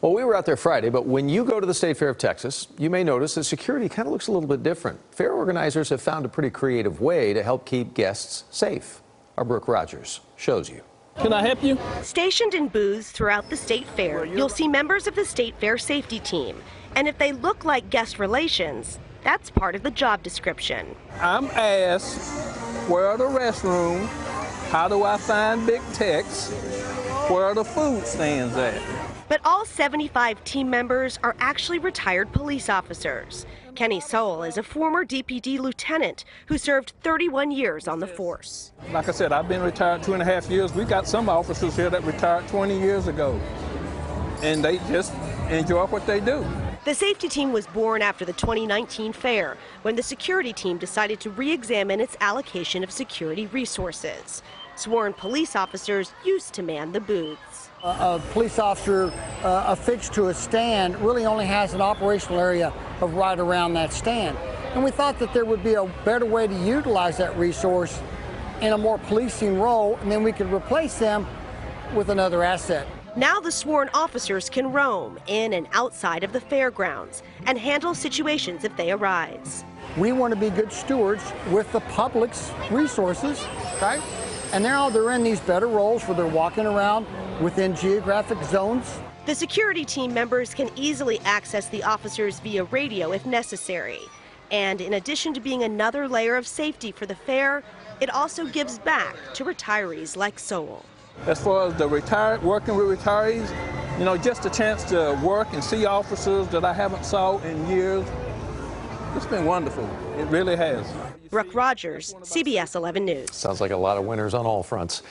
Well, we were out there Friday, but when you go to the State Fair of Texas, you may notice that security kind of looks a little bit different. Fair organizers have found a pretty creative way to help keep guests safe. Our Brooke Rogers shows you. Can I help you? Stationed in booths throughout the state fair, you'll see members of the state fair safety team. And if they look like guest relations, that's part of the job description. I'm asked where are the restrooms, how do I find Big Tex, where are the food stands at. But all 75 team members are actually retired police officers. Kenny Sowell is a former DPD lieutenant who served 31 years on the force. Like I said, I've been retired two and a half years. We got some officers here that retired 20 years ago, and they just enjoy what they do. The safety team was born after the 2019 fair when the security team decided to re examine its allocation of security resources. Sworn police officers used to man the booths. A, police officer uh, affixed to a stand really only has an operational area of right around that stand. And we thought that there would be a better way to utilize that resource in a more policing role, and then we could replace them with another asset. Now the sworn officers can roam in and outside of the fairgrounds and handle situations if they arise. We want to be good stewards with the public's resources, right? And now they're in these better roles where they're walking around within geographic zones. The security team members can easily access the officers via radio if necessary. And in addition to being another layer of safety for the fair, it also gives back to retirees like Sowell. As far as the retired, working with retirees, you know, just a chance to work and see officers that I haven't saw in years. It's been wonderful. It really has. Brooke Rogers, CBS 11 News. Sounds like a lot of winners on all fronts.